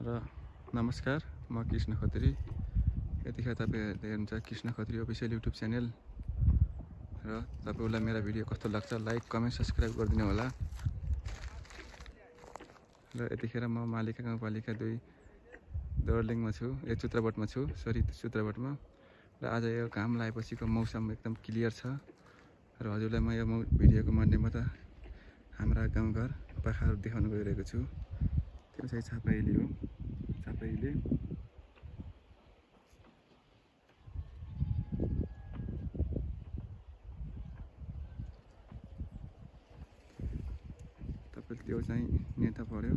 र नमस्कार म कृष्ण खत्री। यतिखेर तपाईँहरूले हेर्नुहुन्छ Krishna Khatri official YouTube channel. र तपाईँहरूलाई मेरो भिडियो कस्तो लाग्छ लाइक कमेन्ट सब्सक्राइब गरिदिनु होला। र यतिखेर म मालिका गाउँपालिका दुई दर्लिङमा छु ए चुत्राबटमा छु सरी चुत्राबटमा। र आज यो घाम लगाएपछिको मौसम एकदम क्लियर छ। र हजुरलाई म यो भिडियोको माध्यमबाट हाम्रा गाउँघर पाखाहरू देखाउन गइरहेको छु। त्यो चाहिँ छापाइली हो? छापाइली। तपाईँले त्यो चाहिँ नेता पढ्यो।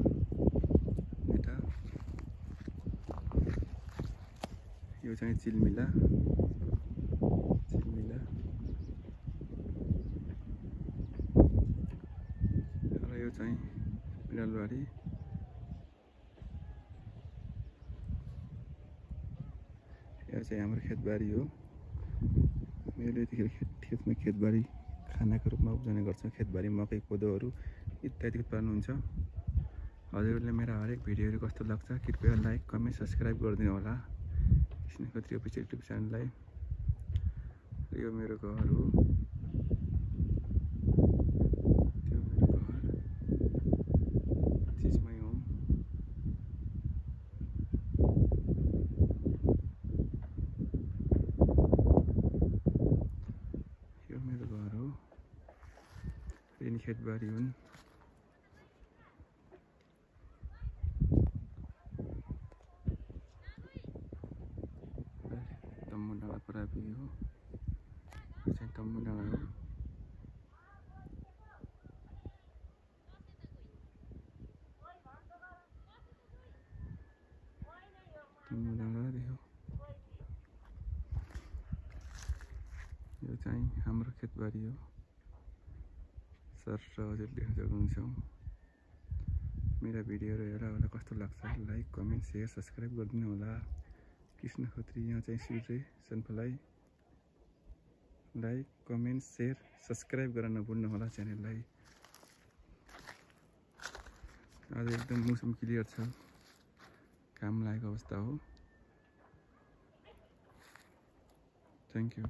नेता। यो चाहिँ चिलमिला। चिलमिला। र यो चाहिँ पिँडालबारी यो चाहिँ हाम्रो खेतबारी हो मेरो यतिखेर खेत खेतमा खेतबारी खानाको रूपमा उब्जाउने गर्छ खेतबारी मकै कोदोहरू इत्यादि उत्पादन हुन्छ हजुरहरूले मेरो हरेक भिडियोहरू कस्तो लाग्छ कृपया लाइक कमेन्ट सब्सक्राइब गरिदिनु होला कृष्ण खत्री युट्युब च्यानललाई यो मेरो घर हो त्यो मेरो घर चिजमै होम यो मेरो घर हो यिनी खेतबारी हुन् तम्बु डाँडा परापी हो चाहिँ तम्बु डाँडा हो यो चाहिँ हाम्रो खेतबारी हो सर र हजुर देख्न सक्नुहुन्छ मेरा भिडियोहरू हेरेर होला कस्तो लाग्छ लाइक कमेन्ट सेयर सब्सक्राइब गरिदिनु होला कृष्ण खत्री यहाँ चाहिँ सूर्य सन्फलाई लाइक कमेन्ट सेयर सब्सक्राइब गर्न नभुल्नु होला च्यानललाई आज एकदम मौसम क्लियर छ काम लागेको अवस्था हो थ्याङ्क यू